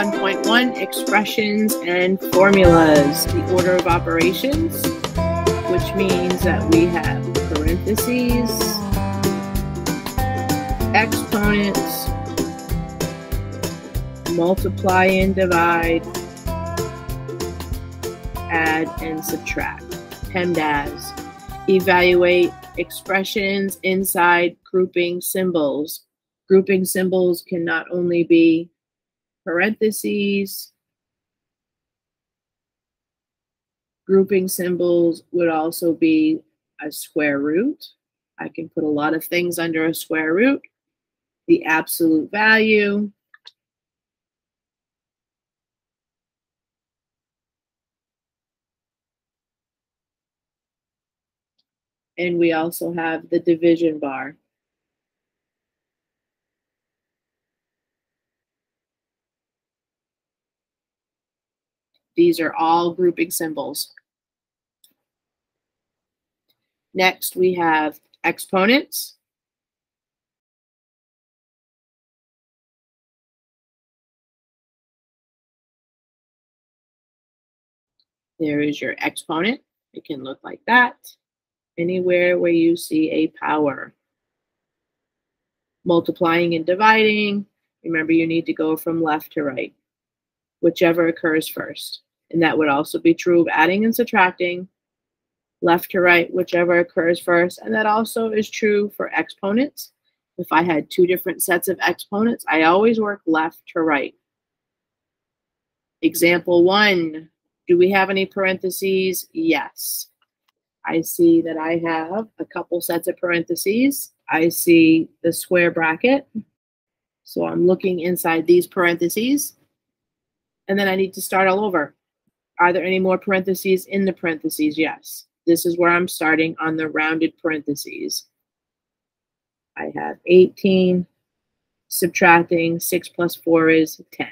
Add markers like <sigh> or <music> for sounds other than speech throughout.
1.1 Expressions and Formulas, the order of operations, which means that we have parentheses, exponents, multiply and divide, add and subtract. PEMDAS. Evaluate expressions inside grouping symbols. Grouping symbols can not only be parentheses, grouping symbols would also be a square root. I can put a lot of things under a square root. The absolute value, and we also have the division bar. These are all grouping symbols. Next, we have exponents. There is your exponent. It can look like that anywhere where you see a power. Multiplying and dividing, remember you need to go from left to right, whichever occurs first. And that would also be true of adding and subtracting, left to right, whichever occurs first. And that also is true for exponents. If I had two different sets of exponents, I always work left to right. Example one, do we have any parentheses? Yes. I see that I have a couple sets of parentheses. I see the square bracket. So I'm looking inside these parentheses. And then I need to start all over. Are there any more parentheses in the parentheses? Yes. This is where I'm starting on the rounded parentheses. I have 18, subtracting 6 plus 4 is 10.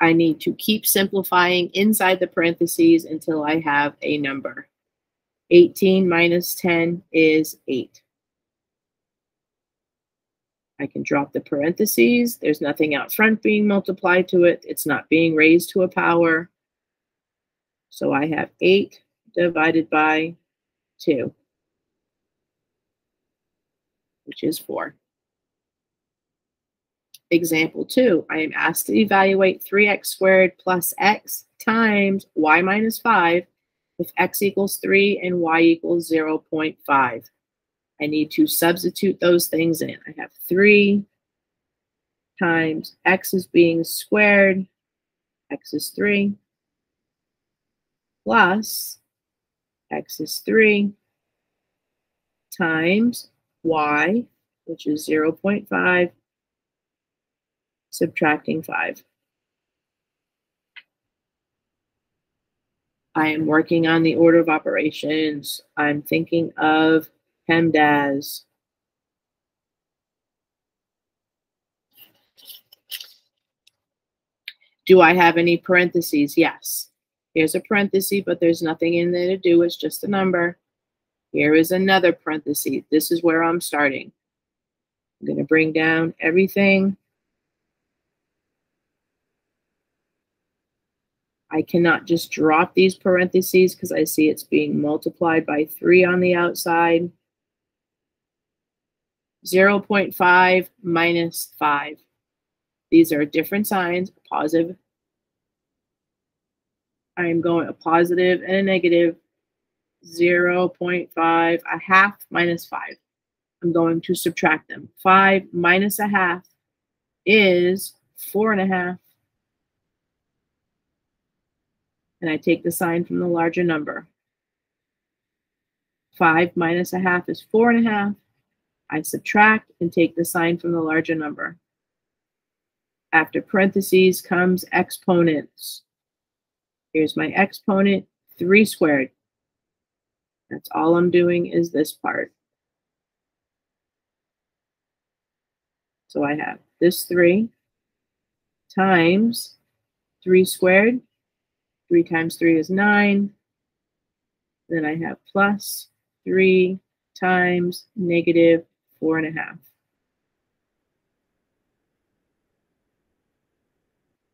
I need to keep simplifying inside the parentheses until I have a number. 18 minus 10 is 8. I can drop the parentheses. There's nothing out front being multiplied to it. It's not being raised to a power. So I have 8 divided by 2, which is 4. Example 2, I am asked to evaluate 3x squared plus x times y minus 5 if x equals 3 and y equals 0 0.5. I need to substitute those things in. I have 3 times x is being squared, x is 3, plus x is 3 times y, which is 0 0.5 subtracting 5. I am working on the order of operations. I'm thinking of PEMDAS. Do I have any parentheses? Yes. Here's a parenthesis, but there's nothing in there to do. It's just a number. Here is another parenthesis. This is where I'm starting. I'm going to bring down everything I cannot just drop these parentheses because I see it's being multiplied by 3 on the outside. 0 0.5 minus 5. These are different signs, positive. I am going a positive and a negative. 0 0.5, a half minus 5. I'm going to subtract them. 5 minus a half is 4 and a half. and I take the sign from the larger number. 5 minus a half is 4 and a half. I subtract and take the sign from the larger number. After parentheses comes exponents. Here's my exponent, 3 squared. That's all I'm doing is this part. So I have this 3 times 3 squared 3 times 3 is 9. Then I have plus 3 times negative four and a half.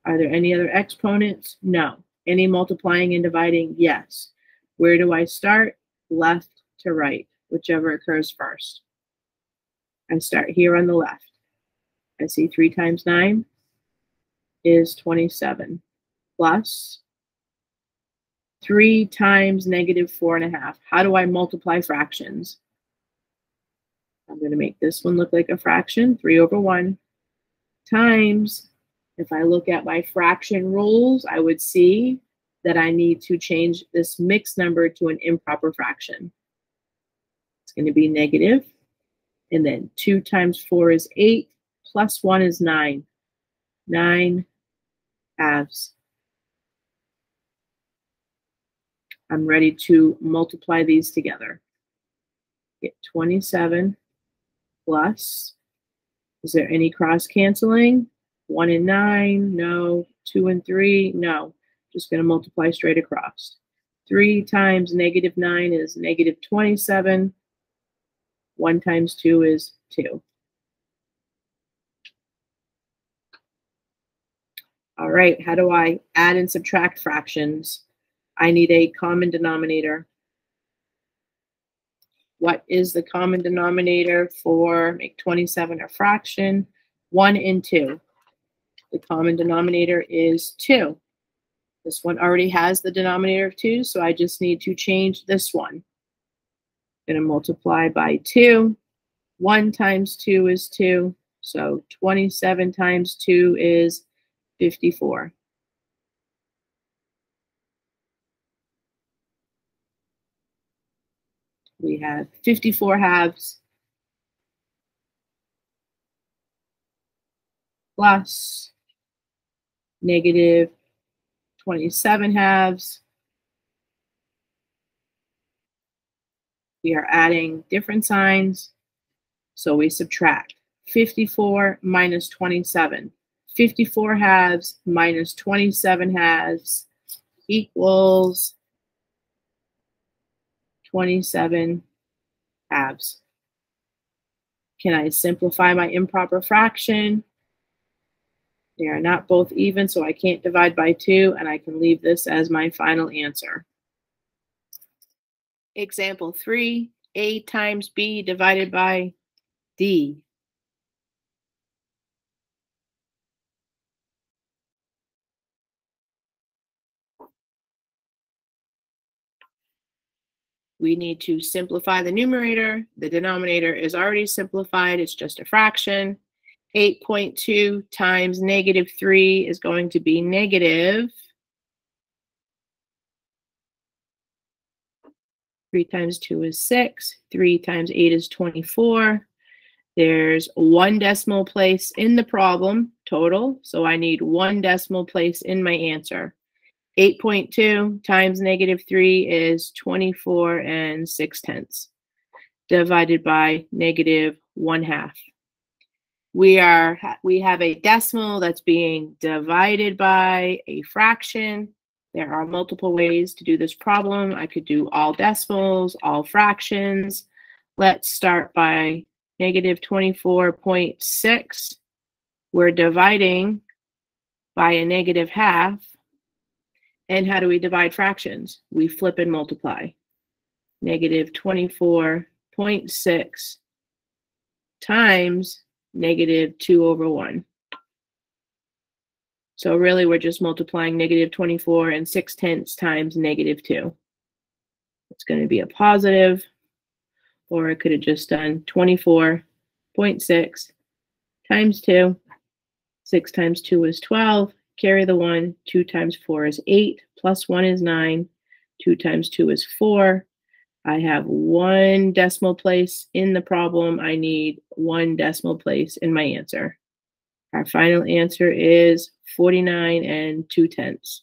Are there any other exponents? No. Any multiplying and dividing? Yes. Where do I start? Left to right, whichever occurs first. I start here on the left. I see 3 times 9 is 27 plus 3 times negative 4.5. How do I multiply fractions? I'm going to make this one look like a fraction, 3 over 1, times, if I look at my fraction rules, I would see that I need to change this mixed number to an improper fraction. It's going to be negative, and then 2 times 4 is 8, plus 1 is 9. 9 halves. I'm ready to multiply these together. Get 27 plus, is there any cross canceling? 1 and 9, no. 2 and 3, no. Just going to multiply straight across. 3 times negative 9 is negative 27. 1 times 2 is 2. All right, how do I add and subtract fractions? I need a common denominator. What is the common denominator for make 27 a fraction? 1 and 2. The common denominator is 2. This one already has the denominator of 2, so I just need to change this one. I'm going to multiply by 2. 1 times 2 is 2, so 27 times 2 is 54. We have 54 halves plus negative 27 halves. We are adding different signs, so we subtract 54 minus 27. 54 halves minus 27 halves equals 27 halves. Can I simplify my improper fraction? They are not both even, so I can't divide by 2, and I can leave this as my final answer. Example 3, A times B divided by D. we need to simplify the numerator. The denominator is already simplified. It's just a fraction. 8.2 times negative 3 is going to be negative 3 times 2 is 6. 3 times 8 is 24. There's one decimal place in the problem total, so I need one decimal place in my answer. 8.2 times negative 3 is 24 and 6 tenths divided by negative 1 half. We are we have a decimal that's being divided by a fraction. There are multiple ways to do this problem. I could do all decimals, all fractions. Let's start by negative 24.6. We're dividing by a negative half and how do we divide fractions? We flip and multiply. Negative 24.6 times negative 2 over 1. So really we're just multiplying negative 24 and 6 tenths times negative 2. It's going to be a positive, or I could have just done 24.6 times 2. 6 times 2 is 12 carry the 1. 2 times 4 is 8, plus 1 is 9. 2 times 2 is 4. I have one decimal place in the problem. I need one decimal place in my answer. Our final answer is 49 and 2 tenths.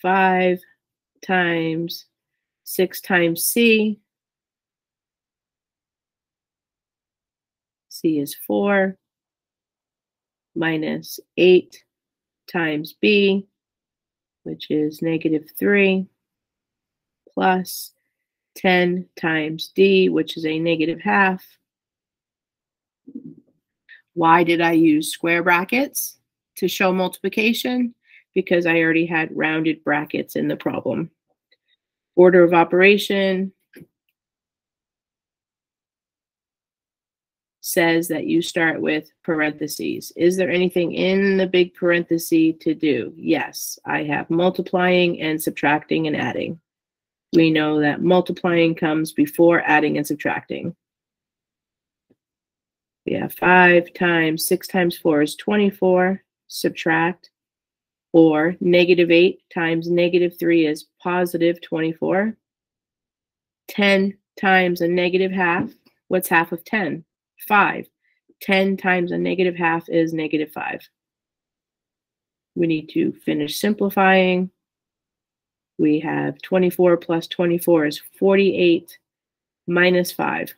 5 times 6 times C. C is 4 minus 8 times b, which is negative 3, plus 10 times d, which is a negative half. Why did I use square brackets to show multiplication? Because I already had rounded brackets in the problem. Order of operation says that you start with parentheses. Is there anything in the big parenthesis to do? Yes, I have multiplying and subtracting and adding. We know that multiplying comes before adding and subtracting. We have 5 times 6 times 4 is 24. Subtract. Or negative 8 times negative 3 is positive 24. 10 times a negative half. What's half of 10? 5. 10 times a negative half is negative 5. We need to finish simplifying. We have 24 plus 24 is 48 minus 5.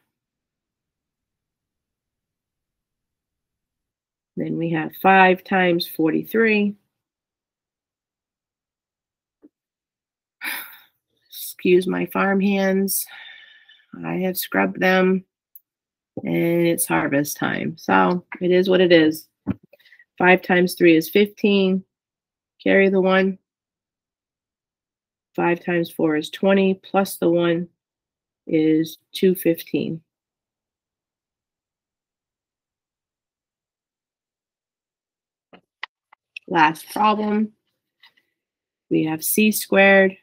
Then we have 5 times 43. <sighs> Excuse my farm hands. I have scrubbed them and it's harvest time. So it is what it is. 5 times 3 is 15. Carry the 1. 5 times 4 is 20, plus the 1 is 215. Last problem. We have c squared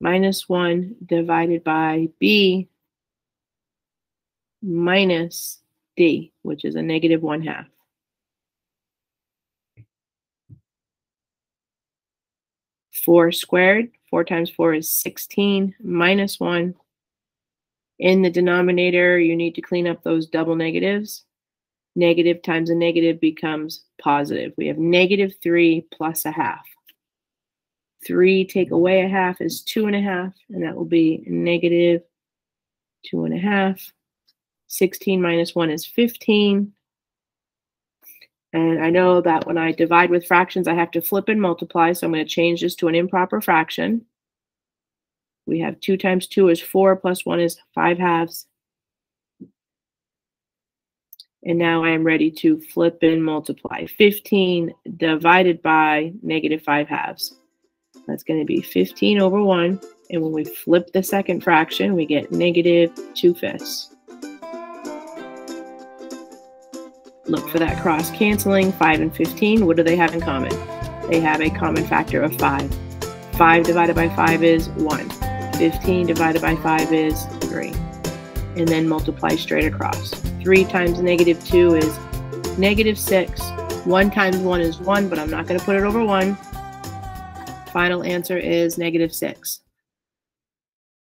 minus 1 divided by b minus d, which is a negative 1 half. Four squared, four times four is 16, minus one. In the denominator, you need to clean up those double negatives. Negative times a negative becomes positive. We have negative three plus a half. Three take away a half is two and a half, and that will be negative two and a half. 16 minus one is 15. And I know that when I divide with fractions, I have to flip and multiply. So I'm going to change this to an improper fraction. We have 2 times 2 is 4, plus 1 is 5 halves. And now I am ready to flip and multiply. 15 divided by negative 5 halves. That's going to be 15 over 1. And when we flip the second fraction, we get negative 2 fifths. Look for that cross canceling, 5 and 15. What do they have in common? They have a common factor of 5. 5 divided by 5 is 1. 15 divided by 5 is 3. And then multiply straight across. 3 times negative 2 is negative 6. 1 times 1 is 1, but I'm not going to put it over 1. Final answer is negative 6.